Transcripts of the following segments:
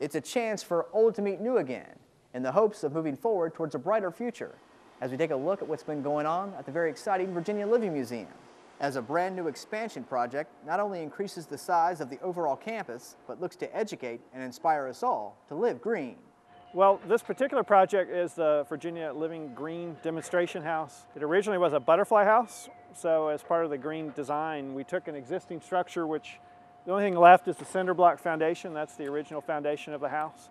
It's a chance for old to meet new again in the hopes of moving forward towards a brighter future as we take a look at what's been going on at the very exciting Virginia Living Museum. As a brand new expansion project not only increases the size of the overall campus, but looks to educate and inspire us all to live green. Well, this particular project is the Virginia Living Green Demonstration House. It originally was a butterfly house, so as part of the green design, we took an existing structure which the only thing left is the cinder block foundation. That's the original foundation of the house.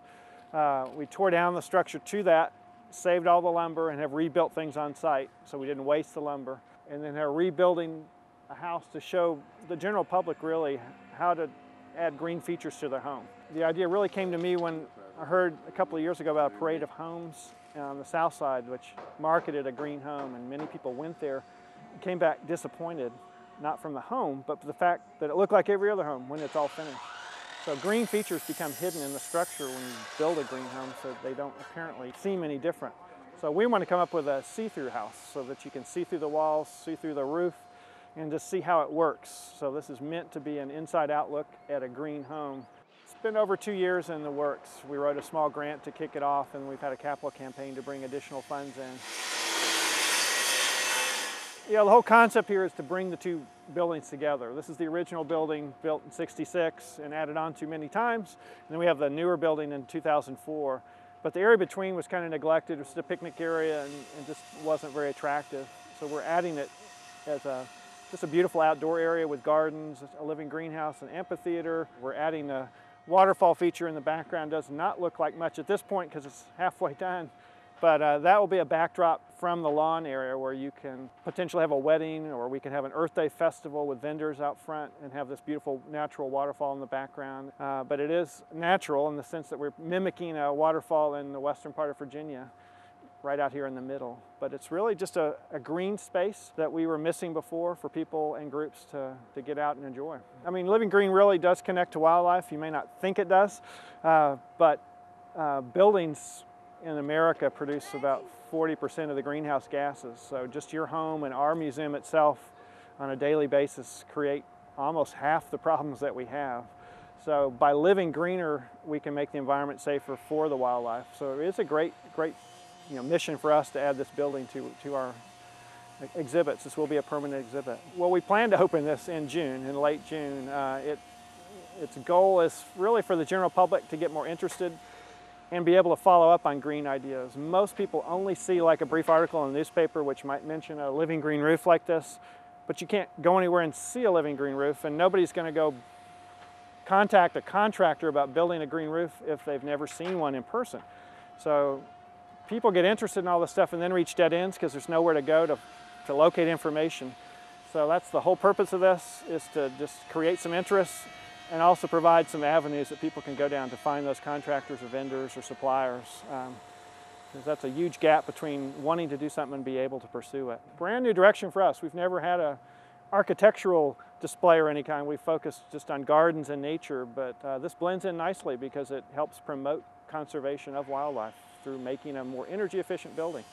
Uh, we tore down the structure to that, saved all the lumber, and have rebuilt things on site, so we didn't waste the lumber. And then are rebuilding a house to show the general public really how to add green features to their home. The idea really came to me when I heard a couple of years ago about a parade of homes on the south side which marketed a green home and many people went there came back disappointed, not from the home, but the fact that it looked like every other home when it's all finished. So green features become hidden in the structure when you build a green home so they don't apparently seem any different. So we want to come up with a see-through house so that you can see through the walls, see through the roof, and just see how it works. So this is meant to be an inside out look at a green home. It's been over two years in the works. We wrote a small grant to kick it off and we've had a capital campaign to bring additional funds in. Yeah, the whole concept here is to bring the two buildings together. This is the original building built in 66 and added on to many times. And then we have the newer building in 2004. But the area between was kind of neglected. It was a picnic area and, and just wasn't very attractive. So we're adding it as a just a beautiful outdoor area with gardens, a living greenhouse, an amphitheater. We're adding a waterfall feature in the background. Does not look like much at this point because it's halfway done. But uh, that will be a backdrop from the lawn area where you can potentially have a wedding or we can have an Earth Day festival with vendors out front and have this beautiful natural waterfall in the background. Uh, but it is natural in the sense that we're mimicking a waterfall in the western part of Virginia right out here in the middle. But it's really just a, a, green space that we were missing before for people and groups to, to get out and enjoy. I mean, living green really does connect to wildlife. You may not think it does, uh, but uh, buildings in America produce about 40% of the greenhouse gases. So just your home and our museum itself on a daily basis create almost half the problems that we have. So by living greener, we can make the environment safer for the wildlife. So it's a great, great you know, mission for us to add this building to, to our exhibits. This will be a permanent exhibit. Well, we plan to open this in June, in late June. Uh, it, its goal is really for the general public to get more interested and be able to follow up on green ideas. Most people only see like a brief article in the newspaper which might mention a living green roof like this, but you can't go anywhere and see a living green roof and nobody's gonna go contact a contractor about building a green roof if they've never seen one in person. So people get interested in all this stuff and then reach dead ends because there's nowhere to go to, to locate information. So that's the whole purpose of this, is to just create some interest and also provide some avenues that people can go down to find those contractors or vendors or suppliers. Um, that's a huge gap between wanting to do something and be able to pursue it. Brand new direction for us. We've never had a architectural display or any kind. We focus just on gardens and nature, but uh, this blends in nicely because it helps promote conservation of wildlife through making a more energy efficient building.